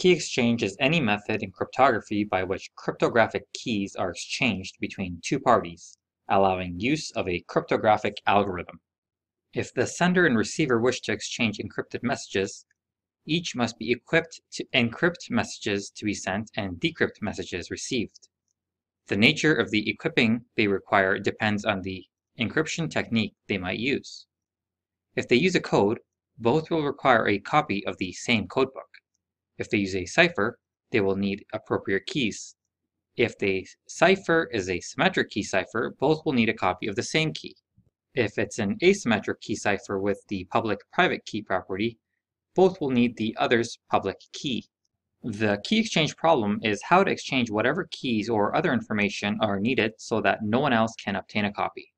Key exchange is any method in cryptography by which cryptographic keys are exchanged between two parties, allowing use of a cryptographic algorithm. If the sender and receiver wish to exchange encrypted messages, each must be equipped to encrypt messages to be sent and decrypt messages received. The nature of the equipping they require depends on the encryption technique they might use. If they use a code, both will require a copy of the same codebook. If they use a cipher, they will need appropriate keys. If the cipher is a symmetric key cipher, both will need a copy of the same key. If it's an asymmetric key cipher with the public-private key property, both will need the other's public key. The key exchange problem is how to exchange whatever keys or other information are needed so that no one else can obtain a copy.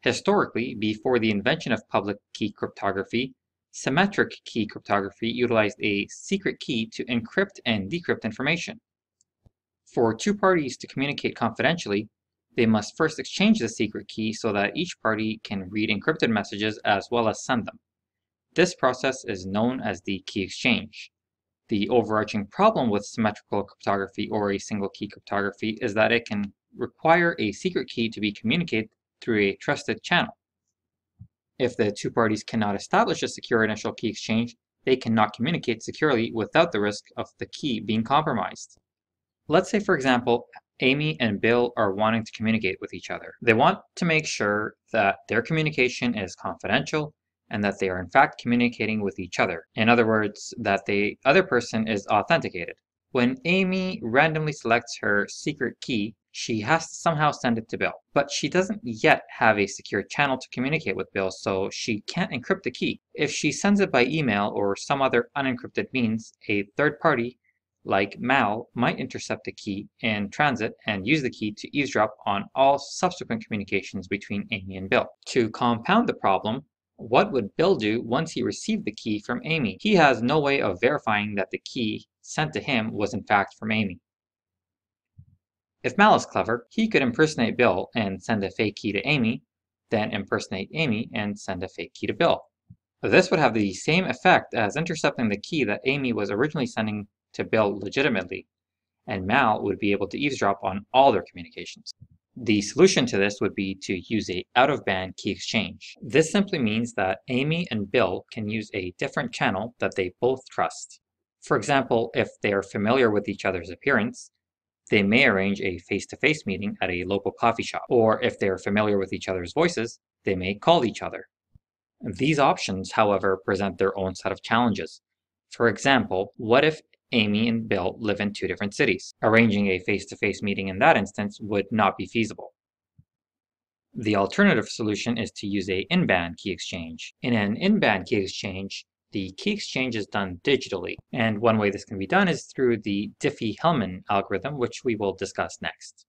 Historically, before the invention of public key cryptography, Symmetric key cryptography utilized a secret key to encrypt and decrypt information. For two parties to communicate confidentially, they must first exchange the secret key so that each party can read encrypted messages as well as send them. This process is known as the key exchange. The overarching problem with symmetrical cryptography or a single key cryptography is that it can require a secret key to be communicated through a trusted channel. If the two parties cannot establish a secure initial key exchange, they cannot communicate securely without the risk of the key being compromised. Let's say, for example, Amy and Bill are wanting to communicate with each other. They want to make sure that their communication is confidential and that they are in fact communicating with each other. In other words, that the other person is authenticated. When Amy randomly selects her secret key, she has to somehow send it to Bill. But she doesn't yet have a secure channel to communicate with Bill, so she can't encrypt the key. If she sends it by email or some other unencrypted means, a third party, like Mal, might intercept the key in transit and use the key to eavesdrop on all subsequent communications between Amy and Bill. To compound the problem, what would Bill do once he received the key from Amy? He has no way of verifying that the key sent to him was in fact from Amy. If Mal is clever, he could impersonate Bill and send a fake key to Amy, then impersonate Amy and send a fake key to Bill. This would have the same effect as intercepting the key that Amy was originally sending to Bill legitimately, and Mal would be able to eavesdrop on all their communications. The solution to this would be to use a out-of-band key exchange. This simply means that Amy and Bill can use a different channel that they both trust. For example, if they are familiar with each other's appearance, they may arrange a face-to-face meeting at a local coffee shop, or if they are familiar with each other's voices, they may call each other. These options, however, present their own set of challenges. For example, what if Amy and Bill live in two different cities? Arranging a face-to-face meeting in that instance would not be feasible. The alternative solution is to use a in-band key exchange. In an in-band key exchange, the key exchange is done digitally, and one way this can be done is through the Diffie-Hellman algorithm, which we will discuss next.